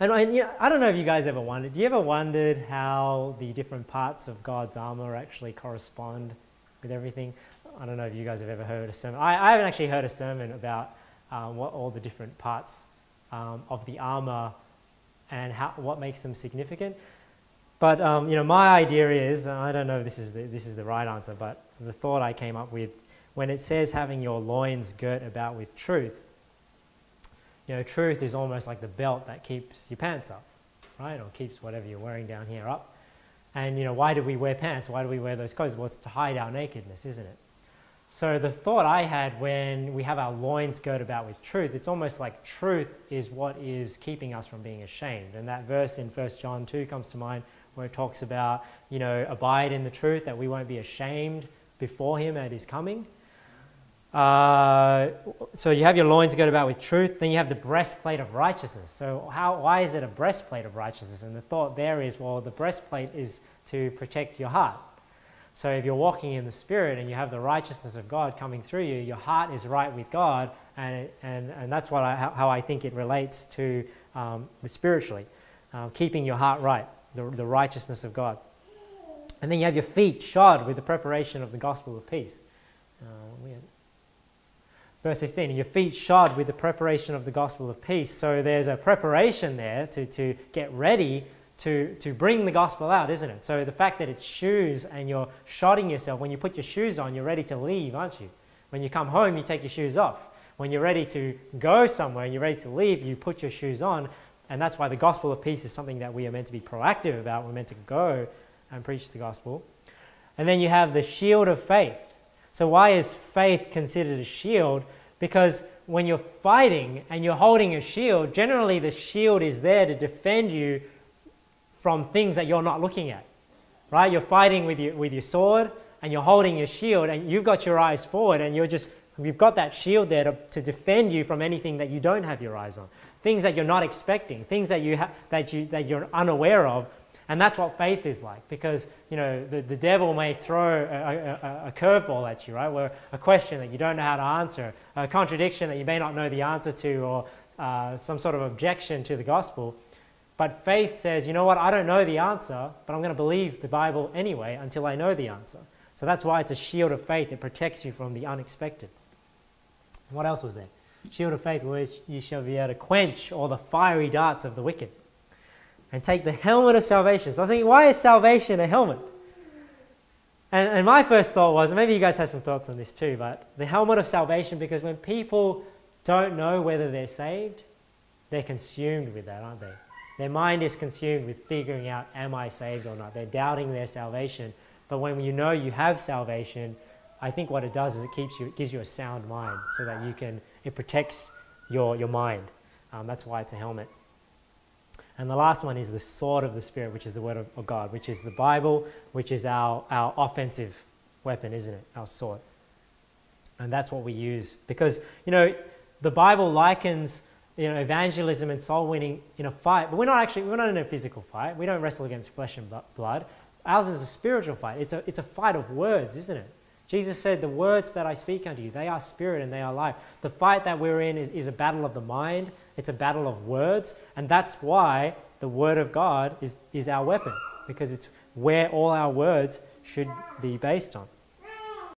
And, and you know, I don't know if you guys ever wondered, do you ever wondered how the different parts of God's armor actually correspond with everything? I don't know if you guys have ever heard a sermon. I, I haven't actually heard a sermon about um, what all the different parts um, of the armor and how, what makes them significant. But um, you know, my idea is, I don't know if this is, the, this is the right answer, but the thought I came up with when it says having your loins girt about with truth, you know, truth is almost like the belt that keeps your pants up, right? Or keeps whatever you're wearing down here up. And, you know, why do we wear pants? Why do we wear those clothes? Well, it's to hide our nakedness, isn't it? So the thought I had when we have our loins girt about with truth, it's almost like truth is what is keeping us from being ashamed. And that verse in 1 John 2 comes to mind where it talks about, you know, abide in the truth, that we won't be ashamed before him at his coming. Uh, so you have your loins girded about with truth, then you have the breastplate of righteousness. So how, why is it a breastplate of righteousness? And the thought there is, well, the breastplate is to protect your heart. So if you're walking in the Spirit and you have the righteousness of God coming through you, your heart is right with God, and, and, and that's what I, how I think it relates to um, the spiritually, uh, keeping your heart right, the, the righteousness of God. And then you have your feet shod with the preparation of the gospel of peace. Verse 15, your feet shod with the preparation of the gospel of peace. So there's a preparation there to, to get ready to, to bring the gospel out, isn't it? So the fact that it's shoes and you're shodding yourself, when you put your shoes on, you're ready to leave, aren't you? When you come home, you take your shoes off. When you're ready to go somewhere, you're ready to leave, you put your shoes on. And that's why the gospel of peace is something that we are meant to be proactive about. We're meant to go and preach the gospel. And then you have the shield of faith. So, why is faith considered a shield? Because when you're fighting and you're holding a shield, generally the shield is there to defend you from things that you're not looking at. Right? You're fighting with your, with your sword and you're holding your shield and you've got your eyes forward and you're just, you've got that shield there to, to defend you from anything that you don't have your eyes on. Things that you're not expecting, things that, you ha- that, you, that you're unaware of and that's what faith is like because, you know, the, the devil may throw a, a, a curveball at you, right? Where a question that you don't know how to answer, a contradiction that you may not know the answer to, or uh, some sort of objection to the gospel. But faith says, you know what, I don't know the answer, but I'm going to believe the Bible anyway until I know the answer. So that's why it's a shield of faith. It protects you from the unexpected. What else was there? Shield of faith, where you shall be able to quench all the fiery darts of the wicked and take the helmet of salvation. So I was thinking, why is salvation a helmet? And, and my first thought was, maybe you guys have some thoughts on this too, but the helmet of salvation, because when people don't know whether they're saved, they're consumed with that, aren't they? Their mind is consumed with figuring out, am I saved or not? They're doubting their salvation. But when you know you have salvation, I think what it does is it keeps you, it gives you a sound mind so that you can, it protects your, your mind. Um, that's why it's a helmet. And the last one is the sword of the Spirit, which is the Word of God, which is the Bible, which is our, our offensive weapon, isn't it? Our sword. And that's what we use. Because, you know, the Bible likens you know, evangelism and soul winning in a fight, but we're not actually, we're not in a physical fight. We don't wrestle against flesh and blood. Ours is a spiritual fight. It's a, it's a fight of words, isn't it? Jesus said, The words that I speak unto you, they are spirit and they are life. The fight that we're in is, is a battle of the mind, it's a battle of words, and that's why the Word of God is, is our weapon, because it's where all our words should be based on.